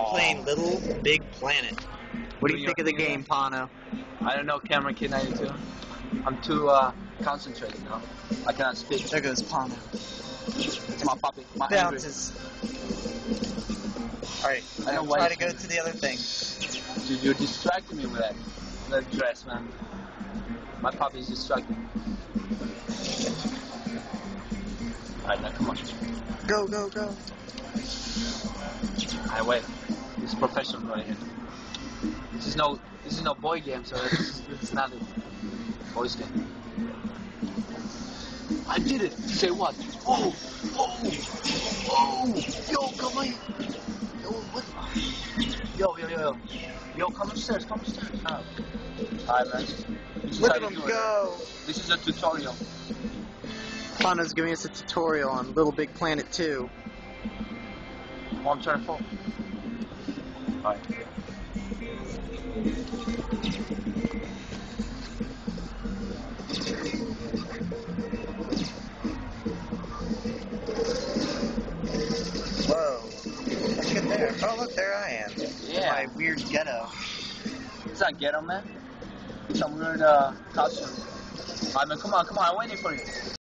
playing Little Big Planet. What do you think of the game, Pano? I don't know, Cameron Kid 92. I'm too uh, concentrated now. I cannot speak. There goes Pano. It's my puppy. My angry. Bounces. Alright, I know now why try he's to go to the other thing. Dude, you're distracting me with that, that dress, man. My puppy's distracting. Alright, now come on. Go, go, go. Wait. This is professional right here. This is no, this is no boy game, so it's, it's not a boys game. I did it. Say what? Oh, oh, oh! Yo, come on. Yo, what? Yo, yo, yo, yo. Yo, come upstairs. Come upstairs. Ah. Oh. Alright, man. This Look at him it. go. This is a tutorial. Pano's giving us a tutorial on Little Big Planet 2. I'm trying to fall. Alright. Whoa. Let's get there. Oh, look, there I am. Yeah. My weird ghetto. It's not ghetto, man. Some weird uh, costume. Alright, man, come on, come on. I'm waiting for you.